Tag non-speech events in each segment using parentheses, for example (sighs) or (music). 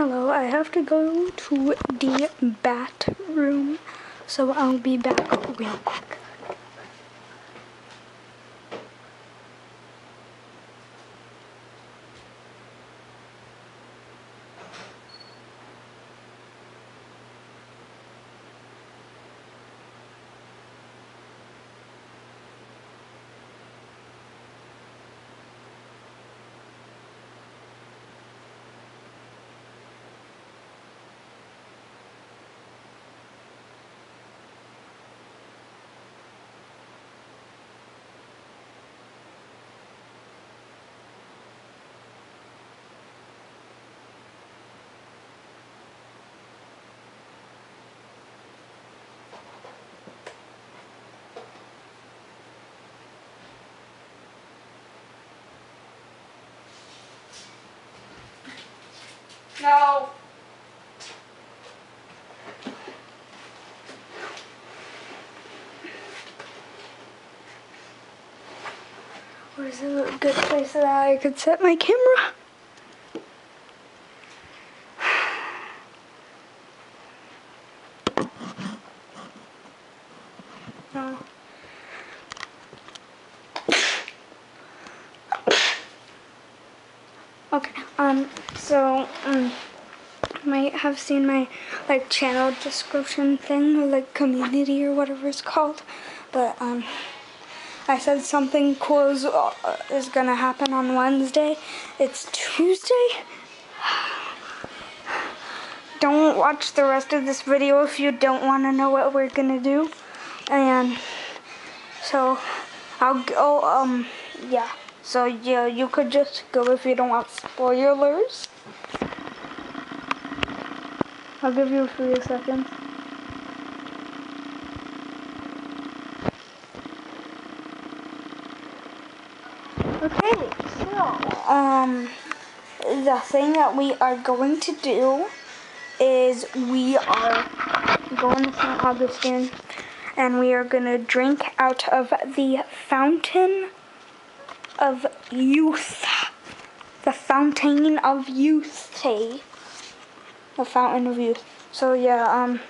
hello, I have to go to the bathroom, so I'll be back real quick. No. Where's a good place that I could set my camera? (sighs) No. Okay, um, so, um, might have seen my, like, channel description thing, or, like, community or whatever it's called, but, um, I said something cool is, uh, is gonna happen on Wednesday. It's Tuesday? Don't watch the rest of this video if you don't want to know what we're gonna do. And so I'll go, um, yeah. So yeah, you could just go if you don't want spoilers. I'll give you a few seconds. Okay, so um, the thing that we are going to do is we are going to St. Augustine and we are going to drink out of the fountain of youth. The fountain of youth, hey. The fountain of youth. So yeah, um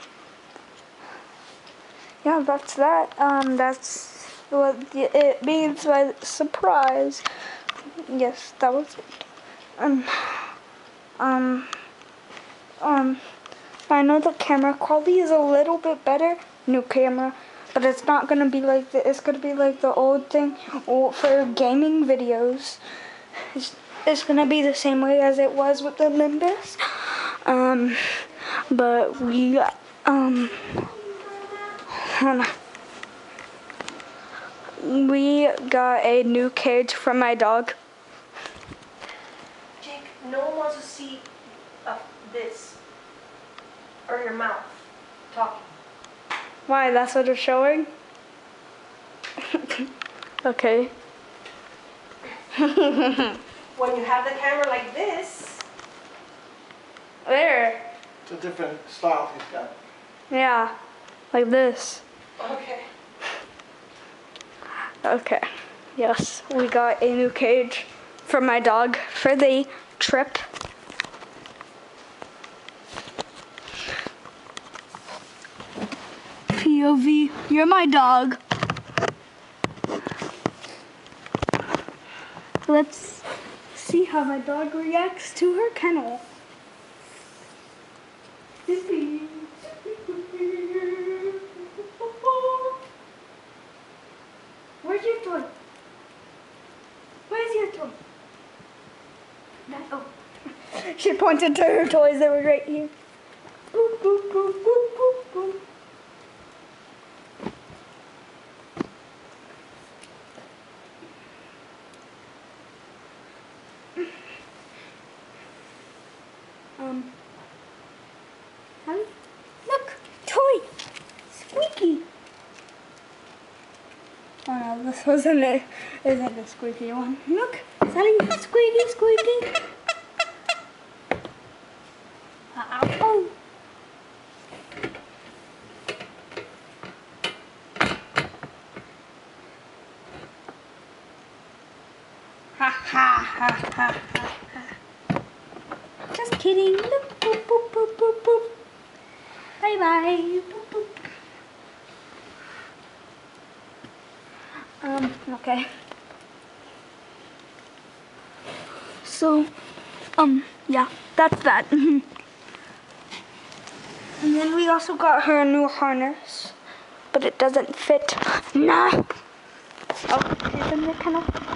yeah, that's that. Um that's what it means by surprise. Yes, that was it. Um um um I know the camera quality is a little bit better, new camera, but it's not gonna be like the, it's gonna be like the old thing for gaming videos. It's, it's gonna be the same way as it was with the Nimbus. Um, but we um we got a new cage for my dog. Jake, no one wants to see uh, this. Or your mouth talking. Why? That's what it's showing. (laughs) okay. (laughs) When you have the camera like this, There. It's a different style he's got. Yeah. Like this. okay. Okay. Yes, we got a new cage for my dog for the trip. POV, you're my dog. Let's see how my dog reacts to her kennel. Where's your toy? Where's your toy? That, oh. (laughs) she pointed to her toys that were right here. Boop, boop, boop, boop, boop, boop. Um. Honey, look, toy, squeaky. Oh no, this wasn't it. Isn't the squeaky one? Look, Sunny, squeaky, squeaky. Uh oh. Ha ha ha ha ha. Just kidding. Look, Bye bye. Boop, boop. Um, okay. So, um, yeah, that's that. (laughs) and then we also got her a new harness, but it doesn't fit. (laughs) Nah. Oh, isn't it kind of?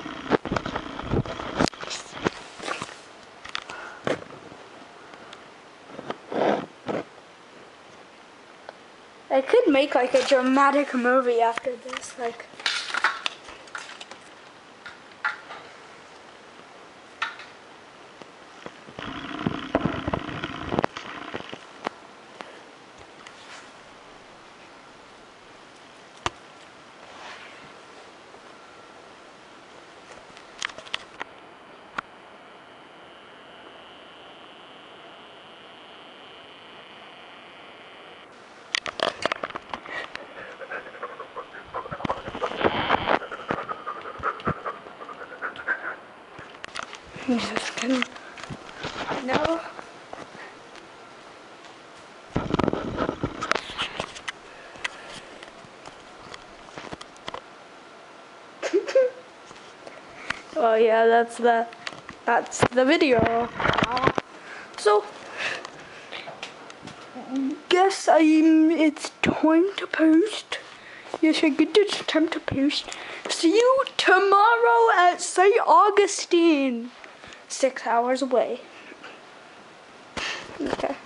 I could make like a dramatic movie after this, like. I'm just gonna. No. (laughs) oh yeah, that's the that's the video. So guess I'm it's time to post. Yes, I get it's time to post. See you tomorrow at St. Augustine. Six hours away. Okay.